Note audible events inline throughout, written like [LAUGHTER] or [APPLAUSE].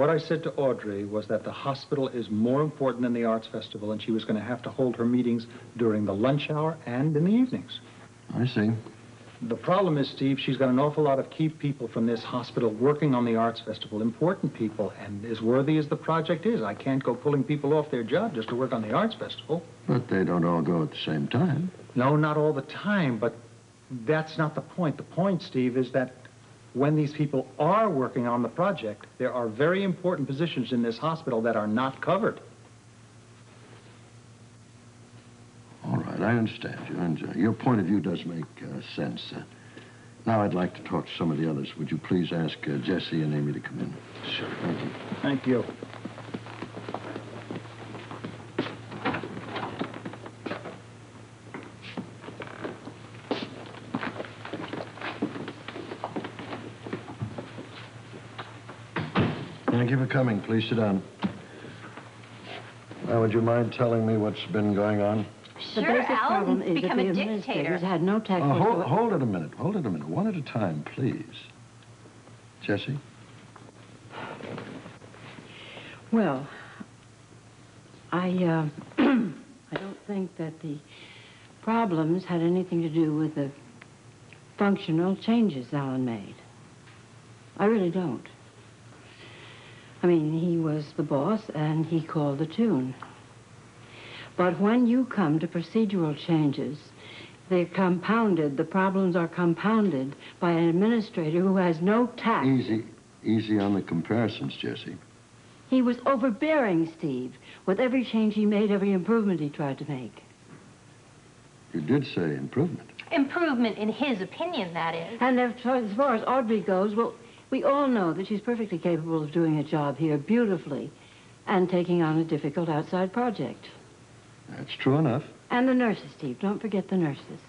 What I said to Audrey was that the hospital is more important than the Arts Festival, and she was going to have to hold her meetings during the lunch hour and in the evenings. I see. The problem is, Steve, she's got an awful lot of key people from this hospital working on the Arts Festival, important people, and as worthy as the project is, I can't go pulling people off their job just to work on the Arts Festival. But they don't all go at the same time. No, not all the time, but that's not the point. The point, Steve, is that when these people are working on the project, there are very important positions in this hospital that are not covered. All right, I understand you, and uh, your point of view does make uh, sense. Uh, now I'd like to talk to some of the others. Would you please ask uh, Jesse and Amy to come in? Sure. Thank you. Thank you. Thank you for coming. Please sit down. Now, would you mind telling me what's been going on? The Sure, basic problem Alan's is that become the a administrators dictator. had no Oh, technical... hold, hold it a minute. Hold it a minute. One at a time, please. Jesse? Well, I, uh, [CLEARS THROAT] I don't think that the problems had anything to do with the functional changes Alan made. I really don't. I mean, he was the boss and he called the tune. But when you come to procedural changes, they're compounded, the problems are compounded by an administrator who has no tact. Easy, easy on the comparisons, Jesse. He was overbearing, Steve, with every change he made, every improvement he tried to make. You did say improvement. Improvement in his opinion, that is. And as far, as far as Audrey goes, well, we all know that she's perfectly capable of doing a job here beautifully and taking on a difficult outside project. That's true enough. And the nurses, Steve. Don't forget the nurses.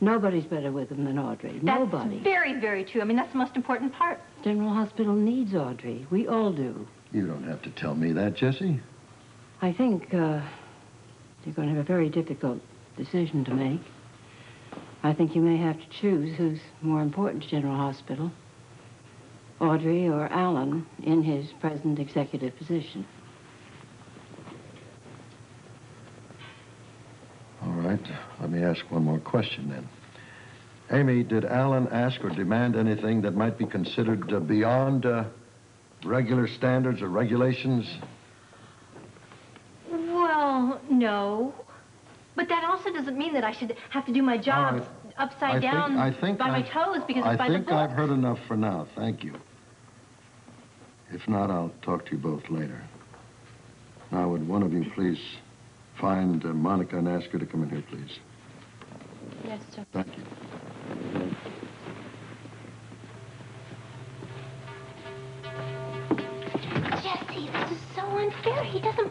Nobody's better with them than Audrey. That's Nobody. very, very true. I mean, that's the most important part. General Hospital needs Audrey. We all do. You don't have to tell me that, Jesse. I think uh, you're going to have a very difficult decision to make. I think you may have to choose who's more important to General Hospital, Audrey or Alan in his present executive position. All right. Let me ask one more question then. Amy, did Alan ask or demand anything that might be considered uh, beyond uh, regular standards or regulations? Well, no. But that also doesn't mean that I should have to do my job right. upside I down think, I think by my I've- toes because I it's by the think book. I've heard enough for now. Thank you. If not, I'll talk to you both later. Now, would one of you please find uh, Monica and ask her to come in here, please? Yes, sir. Thank you. Jesse, this is so unfair. He doesn't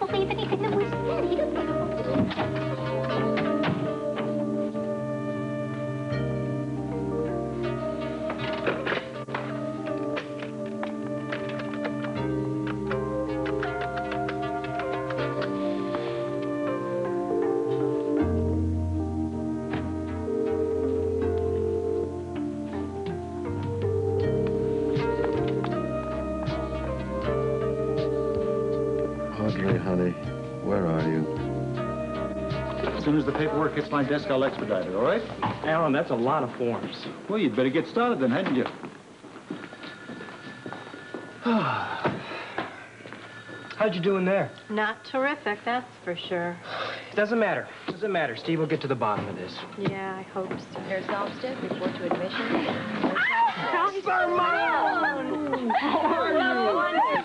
As the paperwork hits my desk, I'll expedite it, all right? Alan, that's a lot of forms. Well, you'd better get started then, hadn't you? [SIGHS] How'd you do in there? Not terrific, that's for sure. It [SIGHS] doesn't matter. It Doesn't matter. Steve will get to the bottom of this. Yeah, I hope so. Nurse Olmsted, report to admission. Ah!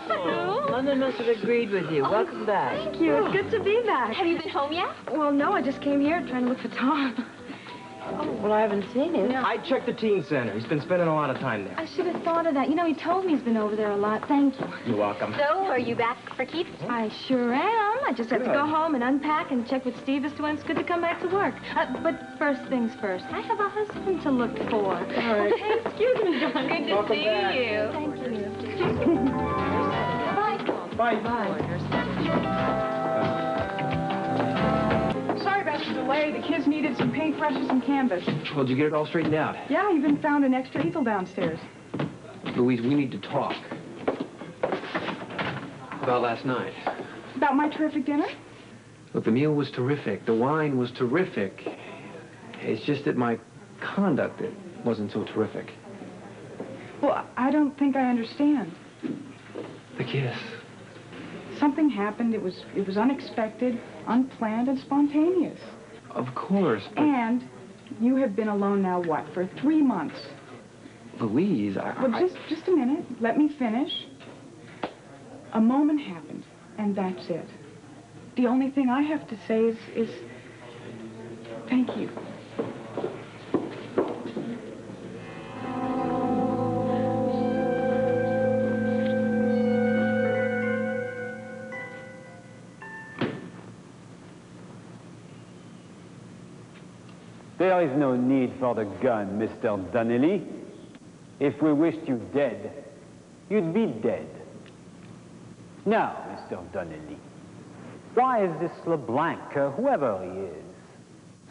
London must have agreed with you. Welcome back. Thank you. It's good to be back. Have you been home yet? Well, no, I just came here trying to look for Tom. [LAUGHS] Oh, well, I haven't seen him. I checked the teen center. He's been spending a lot of time there. I should have thought of that. You know, he told me he's been over there a lot. Thank you. You're welcome. So, are you back for keeps? I sure am. I just have to go home and unpack and check with Steve as to when it's good to come back to work. Uh, but first things first, I have a husband to look for. right. Excuse me, darling. Good to Welcome see back. you. Thank you. Bye. Sorry about the delay. The kids needed some paintbrushes and canvas. Well, did you get it all straightened out? Yeah, I even found an extra easel downstairs. Louise, we need to talk. About last night. About my terrific dinner? Look, the meal was terrific. The wine was terrific. It's just that my conduct it wasn't so terrific. Well, I don't think I understand. The kiss. Something happened. It was it was unexpected, unplanned, and spontaneous. Of course, but And you have been alone now, what, for three months? Louise, I, Well, just just a minute. Let me finish. A moment happened, and that's it. The only thing I have to say is is thank you. There is no need for the gun, Mr. Donnelly. If we wished you dead, you'd be dead. Now, Mr. Donnelly, why is this LeBlanc, or whoever he is,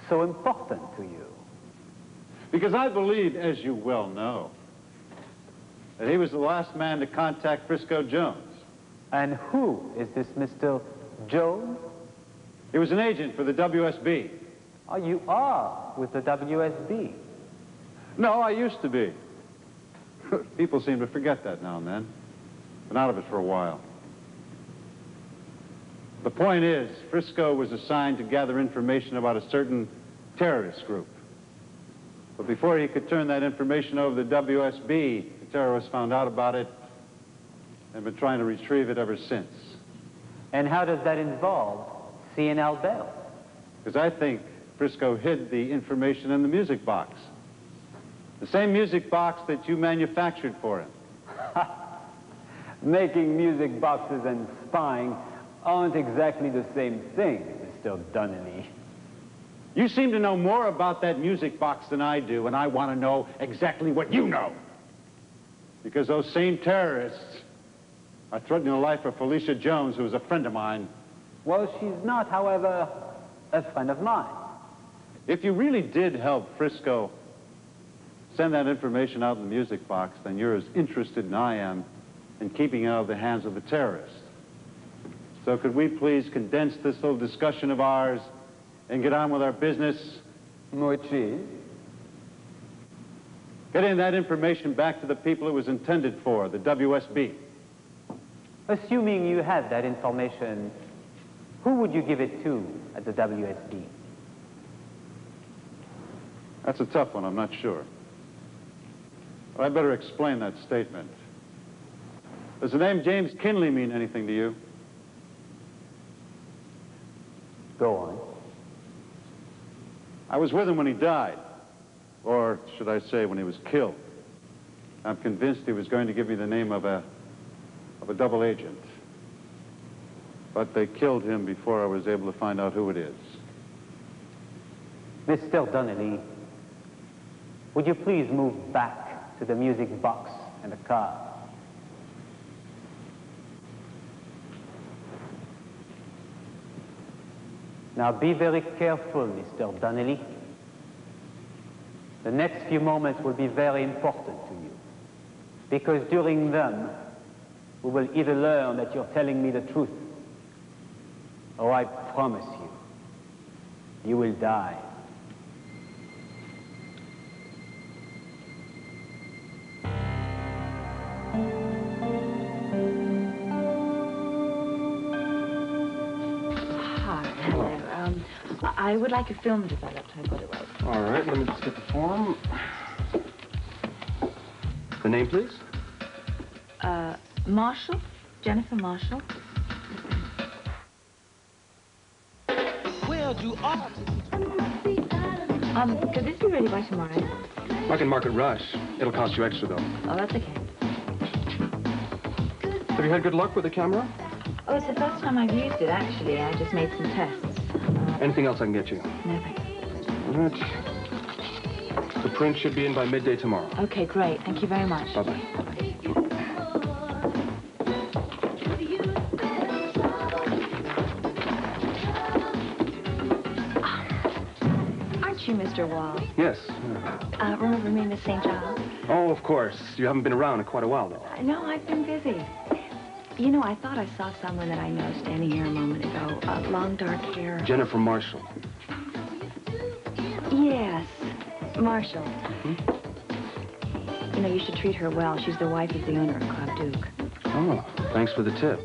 so important to you? Because I believe, as you well know, that he was the last man to contact Frisco Jones. And who is this Mr. Jones? He was an agent for the WSB. Oh, you are with the WSB. No, I used to be. [LAUGHS] People seem to forget that now and then. Been out of it for a while. The point is, Frisco was assigned to gather information about a certain terrorist group. But before he could turn that information over to the WSB, the terrorists found out about it and been trying to retrieve it ever since. And how does that involve CNL Bell? Because I think Frisco hid the information in the music box. The same music box that you manufactured for him. [LAUGHS] Making music boxes and spying aren't exactly the same thing, Mr. Donnelly. You seem to know more about that music box than I do, and I want to know exactly what you know. Because those same terrorists are threatening the life of Felicia Jones, who is a friend of mine. Well, she's not, however, a friend of mine. If you really did help Frisco send that information out in the music box, then you're as interested as I am in keeping it out of the hands of the terrorists. So could we please condense this little discussion of ours and get on with our business? Which is? Getting that information back to the people it was intended for, the WSB. Assuming you had that information, who would you give it to at the WSB? That's a tough one, I'm not sure. But I better explain that statement. Does the name James Kinley mean anything to you? Go on. I was with him when he died. Or should I say, when he was killed. I'm convinced he was going to give me the name of a, of a double agent. But they killed him before I was able to find out who it is. Mr. Donnelly, would you please move back to the music box and the car? Now be very careful, Mr. Donnelly. The next few moments will be very important to you. Because during them, we will either learn that you're telling me the truth, or I promise you, you will die. Um, I would like a film developed. I've got it right. All right, let me just get the form. The name, please? Uh, Marshall? Jennifer Marshall? Where do artists? Um, could this be ready by tomorrow? I can mark it rush. It'll cost you extra, though. Oh, that's okay. Have you had good luck with the camera? Oh, it's the first time I've used it, actually. I just made some tests. Anything else I can get you? No, thanks. All right. The print should be in by midday tomorrow. Okay, great. Thank you very much. Bye-bye. Aren't you Mr. Wall? Yes. Uh, remember me, Miss St. Giles? Oh, of course. You haven't been around in quite a while, though. Uh, no, I've been busy. You know, I thought I saw someone that I know standing here a moment ago. Uh, long dark hair. Jennifer Marshall. Yes, Marshall. You know, you should treat her well. She's the wife of the owner of Club Duke. Oh, thanks for the tip.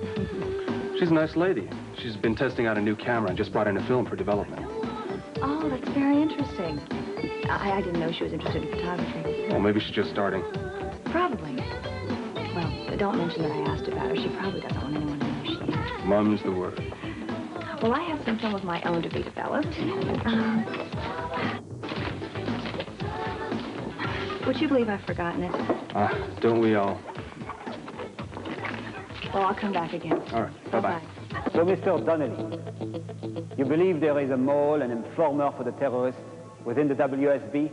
She's a nice lady. She's been testing out a new camera and just brought in a film for development. Oh, that's very interesting. I, I didn't know she was interested in photography. Well, maybe she's just starting. Probably. Well, don't mention that I asked about her. She probably doesn't want anyone to know she is. Mum's the word. Well, I have some film of my own to be developed. Um, would you believe I've forgotten it? Ah, don't we all? Well, I'll come back again. All right, bye-bye. So, Mr. Donnelly, you believe there is a mole, an informer for the terrorists within the WSB?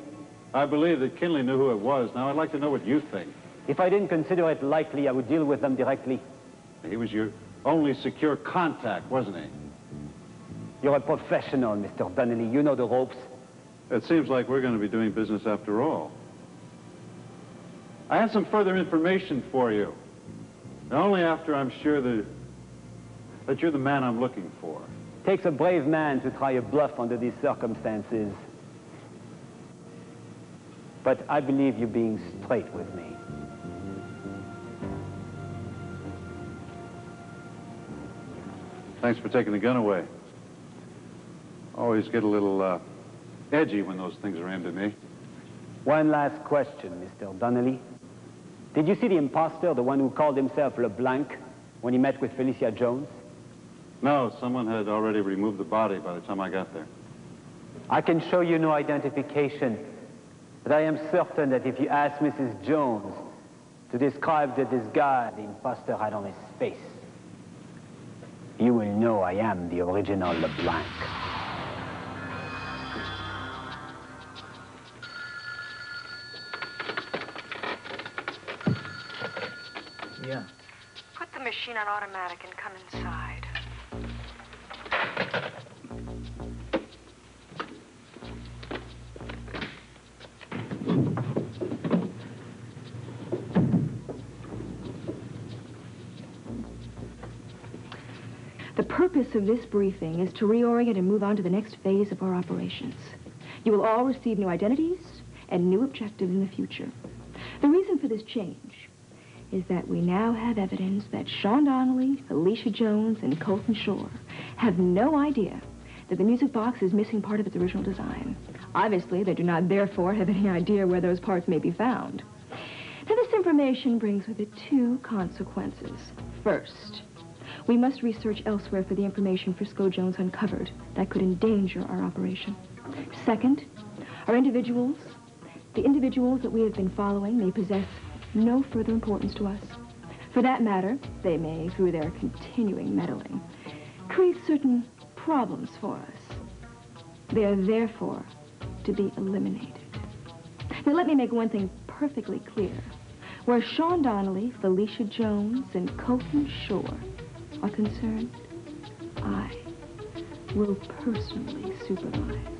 I believe that Kinley knew who it was. Now, I'd like to know what you think. If I didn't consider it likely, I would deal with them directly. He was your only secure contact, wasn't he? You're a professional, Mr. Donnelly. You know the ropes. It seems like we're going to be doing business after all. I have some further information for you. Only after I'm sure that, that you're the man I'm looking for. Takes a brave man to try a bluff under these circumstances. But I believe you're being straight with me. Thanks for taking the gun away. Always get a little uh, edgy when those things are aimed at me. One last question, Mr. Donnelly. Did you see the imposter, the one who called himself LeBlanc, when he met with Felicia Jones? No, someone had already removed the body by the time I got there. I can show you no identification, but I am certain that if you ask Mrs. Jones to describe the disguise the imposter had on his face, you will know I am the original LeBlanc. Yeah. Put the machine on automatic and come inside. The purpose of this briefing is to reorient and move on to the next phase of our operations. You will all receive new identities and new objectives in the future. The reason for this change is that we now have evidence that Sean Donnelly, Felicia Jones, and Colton Shore have no idea that the music box is missing part of its original design. Obviously, they do not therefore have any idea where those parts may be found. Now, this information brings with it two consequences. First, we must research elsewhere for the information Frisco Jones uncovered that could endanger our operation. Second, our individuals, the individuals that we have been following may possess no further importance to us. For that matter, they may, through their continuing meddling, create certain problems for us. They are therefore to be eliminated. Now, let me make one thing perfectly clear. Where Sean Donnelly, Felicia Jones, and Colton Shore are concerned, I will personally supervise.